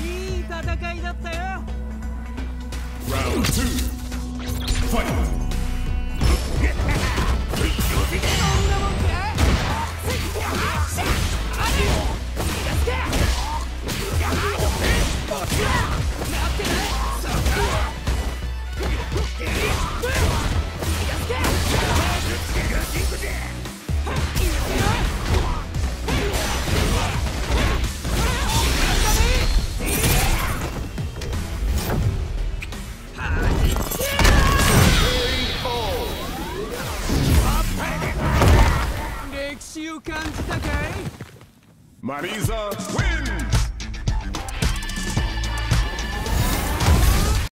いい戦いだったよ。歴史を感じたかい Marisa wins!